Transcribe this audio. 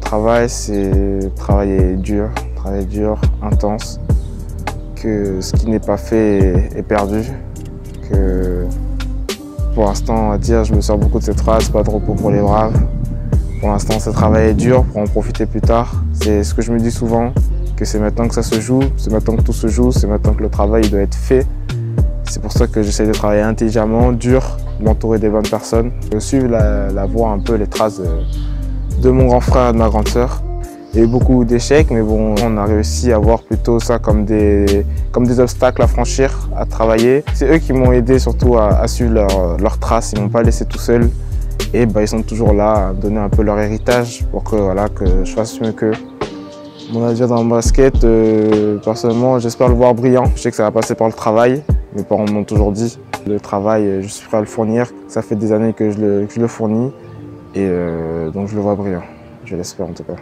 travail, c'est travailler dur, travailler dur, intense, que ce qui n'est pas fait est perdu, que pour l'instant, à dire, je me sors beaucoup de cette phrase, pas de repos pour les braves. Pour l'instant, c'est travailler dur pour en profiter plus tard. C'est ce que je me dis souvent, que c'est maintenant que ça se joue, c'est maintenant que tout se joue, c'est maintenant que le travail doit être fait. C'est pour ça que j'essaie de travailler intelligemment, dur, m'entourer des bonnes personnes, suivre la, la voie, un peu les traces de, de mon grand frère et de ma grande sœur. Il y a eu beaucoup d'échecs, mais bon, on a réussi à voir plutôt ça comme des, comme des obstacles à franchir, à travailler. C'est eux qui m'ont aidé surtout à, suivre leurs leur traces, ils m'ont pas laissé tout seul. Et bah, ils sont toujours là à donner un peu leur héritage pour que, voilà, que je fasse mieux qu'eux. Mon avenir dans le basket, euh, personnellement, j'espère le voir brillant. Je sais que ça va passer par le travail. Mes parents m'ont toujours dit. Le travail, je suis prêt à le fournir. Ça fait des années que je le, que je le fournis. Et euh, donc je le vois brillant. Je l'espère en tout cas.